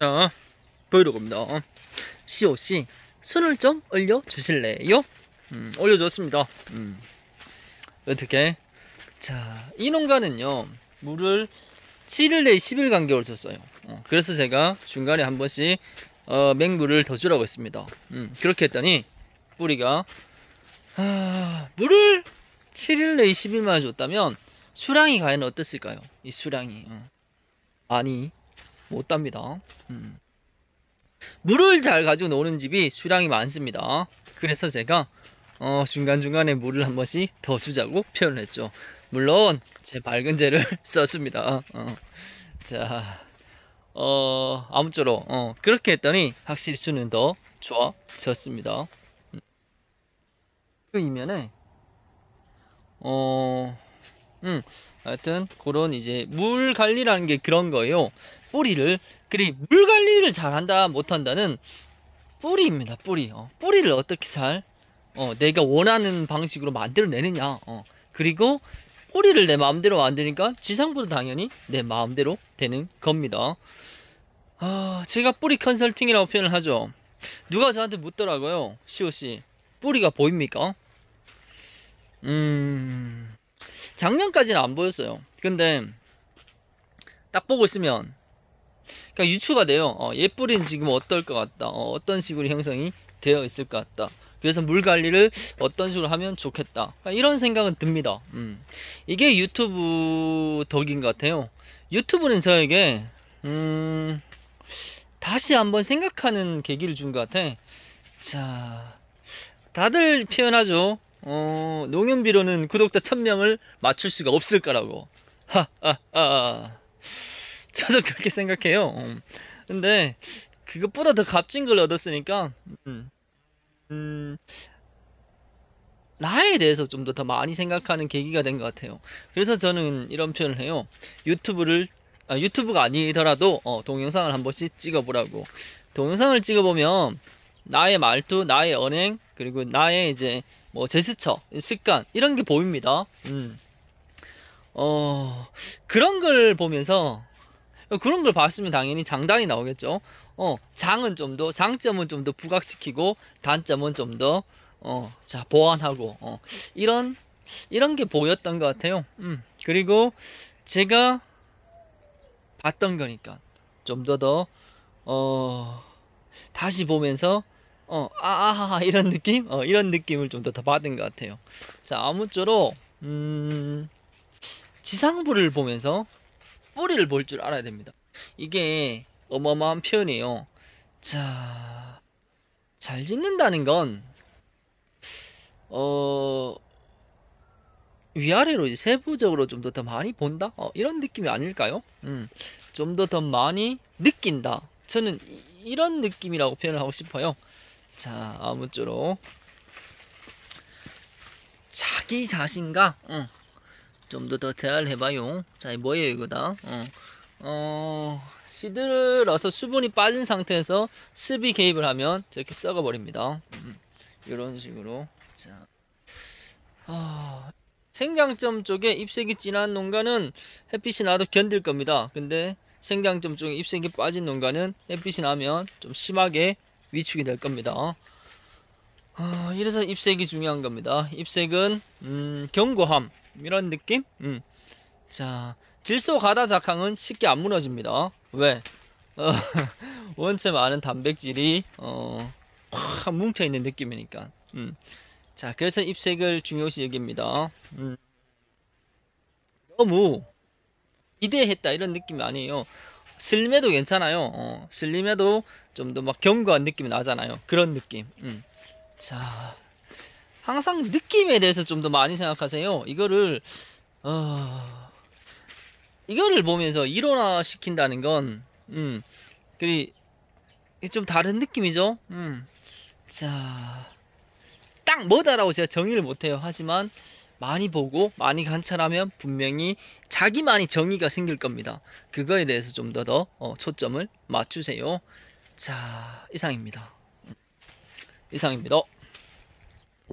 자, 브이로그입니다. COC 손을 좀 올려주실래요? 음, 올려줬습니다. 음, 어떻게? 자, 이 농가는요, 물을 7일 내에 10일 간격으로 줬어요. 어, 그래서 제가 중간에 한 번씩 어, 맹물을 더 주라고 했습니다. 음, 그렇게 했더니 뿌리가 아, 물을 7일 내에 10일만 줬다면 수량이 과연 어땠을까요? 이 수량이 어. 많이 못 답니다. 음. 물을 잘 가지고 노는 집이 수량이 많습니다. 그래서 제가 어, 중간중간에 물을 한 번씩 더 주자고 표현을 했죠. 물론 제 밝은제를 썼습니다. 어. 자, 어, 아무쪼록 어, 그렇게 했더니 확실히 수는 더 좋아졌습니다. 음. 그 이면에 어, 음, 하여튼 그런 이제 물 관리라는 게 그런 거예요. 뿌리를 그리 물 관리를 잘한다 못한다는 뿌리입니다. 뿌리. 어, 뿌리를 어떻게 잘 어, 내가 원하는 방식으로 만들어내느냐. 어, 그리고 뿌리를 내 마음대로 만드니까 지상부도 당연히 내 마음대로 되는 겁니다. 아, 제가 뿌리 컨설팅이라고 표현을 하죠. 누가 저한테 묻더라고요. 시오 씨, 뿌리가 보입니까? 음, 작년까지는 안 보였어요. 근데 딱 보고 있으면 그러니까 유추가 돼요. 어, 예뿌리는 지금 어떨 것 같다. 어, 떤 식으로 형성이 되어 있을 것 같다. 그래서 물 관리를 어떤 식으로 하면 좋겠다. 그러니까 이런 생각은 듭니다. 음. 이게 유튜브 덕인 것 같아요. 유튜브는 저에게 음, 다시 한번 생각하는 계기를 준 것 같아. 자, 다들 표현하죠. 어, 농협비로는 구독자 1000명을 맞출 수가 없을 거라고. 하하하. 저도 그렇게 생각해요. 음. 근데 그것보다 더 값진 걸 얻었으니까 음, 음, 나에 대해서 좀 더 더 많이 생각하는 계기가 된 것 같아요. 그래서 저는 이런 표현을 해요. 유튜브를 아, 유튜브가 아니더라도 어, 동영상을 한 번씩 찍어보라고. 동영상을 찍어보면 나의 말투, 나의 언행, 그리고 나의 이제 뭐 제스처, 습관 이런 게 보입니다. 음. 어 그런 걸 보면서 그런 걸 봤으면 당연히 장단이 나오겠죠. 어 장은 좀 더 장점은 좀 더 부각시키고 단점은 좀 더 어 자 보완하고 어 이런 이런 게 보였던 것 같아요. 음 그리고 제가 봤던 거니까 좀 더 더 어 다시 보면서 어, 아, 아, 아, 이런 느낌? 어, 이런 느낌을 좀 더 더 받은 것 같아요. 자, 아무쪼록, 음, 지상부를 보면서 뿌리를 볼 줄 알아야 됩니다. 이게 어마어마한 표현이에요. 자, 잘 짓는다는 건, 어, 위아래로 세부적으로 좀 더 더 많이 본다? 어, 이런 느낌이 아닐까요? 음, 좀 더 더 많이 느낀다. 저는 이 런 느낌이라고 표현을 하고 싶어요. 자, 아무쪼록 자기 자신과 어, 좀 더 더 대화를 해봐요. 자, 뭐예요 이거 다? 어, 어, 시들어서 수분이 빠진 상태에서 습이 개입을 하면 저렇게 썩어버립니다. 음, 이런 식으로. 자, 어, 생장점 쪽에 잎색이 진한 농가는 햇빛이 나도 견딜 겁니다. 근데 생장점 쪽에 잎색이 빠진 농가는 햇빛이 나면 좀 심하게 위축이 될 겁니다. 어, 이래서 입색이 중요한 겁니다. 입색은 음, 견고함 이런 느낌. 음. 자 질소 가다 작황은 쉽게 안 무너집니다. 왜? 어, 원체 많은 단백질이 어, 확 뭉쳐 있는 느낌이니까. 음. 자 그래서 입색을 중요시 여깁니다. 음. 너무 기대했다 이런 느낌이 아니에요. 슬림해도 괜찮아요. 어, 슬림해도 좀 더 막 견고한 느낌이 나잖아요. 그런 느낌. 음. 자, 항상 느낌에 대해서 좀 더 많이 생각하세요. 이거를 어, 이거를 보면서 일원화 시킨다는 건, 음, 그리 좀 다른 느낌이죠. 음, 자, 딱 뭐다라고 제가 정의를 못 해요. 하지만 많이 보고 많이 관찰하면 분명히 자기만이 정의가 생길 겁니다. 그거에 대해서 좀 더더 어, 초점을 맞추세요. 자, 이상입니다. 이상입니다.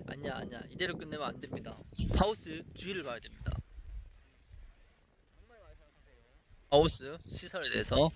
아니야, 아니야. 이대로 끝내면 안 됩니다. 하우스 주의를 봐야 됩니다. 하우스 시설에 대해서